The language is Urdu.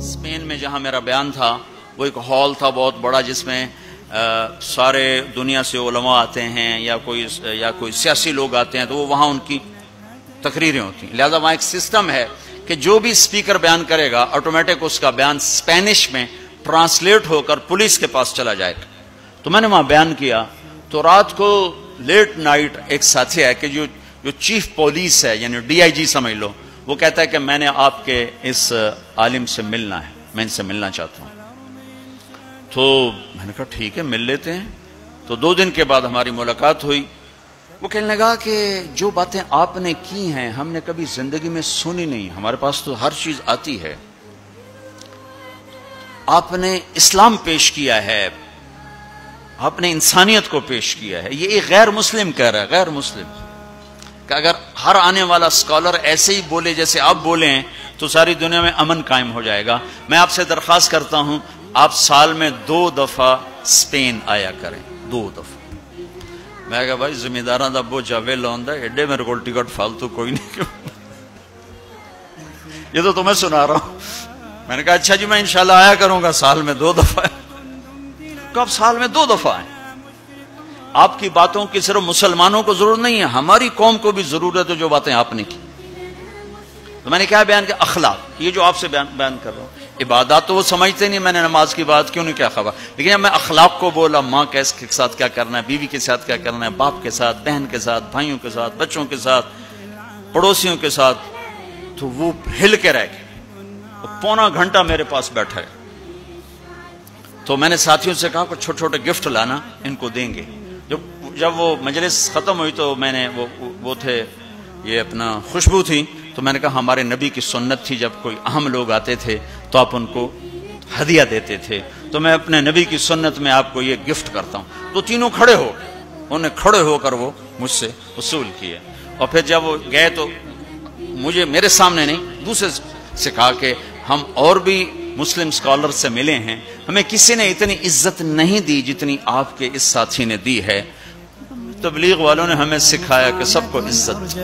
اسپین میں جہاں میرا بیان تھا، وہ ایک ہال تھا بہت بڑا، جس میں سارے دنیا سے علماء آتے ہیں، یا کوئی یا کوئی سیاسی لوگ آتے ہیں، تو وہ وہاں ان کی تقریریں ہوتی ہیں۔ لہذا وہاں ایک سسٹم ہے کہ جو بھی اسپیکر بیان کرے گا، آٹومیٹک اس کا بیان اسپینش میں ٹرانسلیٹ ہو کر پولیس کے پاس چلا جائے گا۔ تو میں نے وہاں بیان کیا۔ تو رات کو لیٹ نائٹ ایک ساتھی ہے کہ جو جو چیف پولیس ہے یعنی ڈی آئی جی سمجھ لو وہ کہتا ہے کہ میں نے آپ کے اس عالم سے ملنا ہے، میں ان سے ملنا چاہتا ہوں۔ تو میں نے کہا ٹھیک ہے، مل لیتے ہیں۔ تو دو دن کے بعد ہماری ملاقات ہوئی۔ وہ کہنے لگا کہ جو باتیں آپ نے کی ہیں، ہم نے کبھی زندگی میں سنی نہیں۔ ہمارے پاس تو ہر چیز آتی ہے۔ آپ نے اسلام پیش کیا ہے۔ آپ نے انسانیت کو پیش کیا ہے۔ یہ ایک غیر مسلم کہہ رہا ہے، غیر مسلم۔ کہ اگر ہر آنے والا اسکالر ایسے ہی بولے جیسے آپ بولے ہیں تو ساری دنیا میں امن قائم ہو جائے گا۔ میں آپ سے درخواست کرتا ہوں، آپ سال میں دو دفعہ اسپین آیا کریں۔ دو دفعہ۔ میں کہا، بھائی ذمہ دار ابو جاوے لوندا ایڈے میرے کو ٹکٹ فالتو کوئی نہیں۔ یہ تو تمہیں سنا رہا ہوں۔ میں نے کہا اچھا جی میں انشاءاللہ آیا کروں گا سال میں دو دفعہ۔ کب سال میں دو دفعہ آئے آپ کی باتوں کی صرف مسلمانوں کو ضرورت نہیں ہے ہماری قوم کو بھی ضرورت ہے جو باتیں آپ نے کی۔ تو میں نے کیا بیان کیا اخلاق یہ جو آپ سے بیان, بیان کر رہا ہوں۔ عبادات تو وہ سمجھتے نہیں میں نے نماز کی بات کیوں نہیں کیا خبر؟ لیکن جب میں اخلاق کو بولا ماں کے ساتھ کیا کرنا ہے بیوی کے ساتھ کیا کرنا ہے باپ کے ساتھ بہن کے ساتھ بھائیوں کے ساتھ بچوں کے ساتھ پڑوسیوں کے ساتھ تو وہ ہل کے رہ گئے۔ پونا گھنٹہ میرے پاس بیٹھا ہے۔ تو میں نے ساتھیوں سے کہا کہ چھوٹے چھوٹے گفٹ لانا ان کو دیں گے۔ جب وہ مجلس ختم ہوئی تو میں نے وہ وہ تھے، یہ اپنا خوشبو تھی۔ تو میں نے کہا، ہمارے نبی کی سنت تھی، جب کوئی اہم لوگ آتے تھے تو آپ ان کو ہدیہ دیتے تھے۔ تو میں اپنے نبی کی سنت میں آپ کو یہ گفٹ کرتا ہوں۔ تو تینوں کھڑے ہو۔ انہوں نے کھڑے ہو کر وہ مجھ سے وصول کیے۔ اور پھر جب وہ گئے تو مجھے میرے سامنے نہیں، دوسرے سے کہا کہ ہم اور بھی مسلم سکالر سے ملے ہیں۔ ہمیں کسی نے اتنی عزت نہیں دی جتنی آپ کے اس ساتھی نے دی ہے۔ تبلیغ والوں نے ہمیں سکھایا کہ سب کو عزت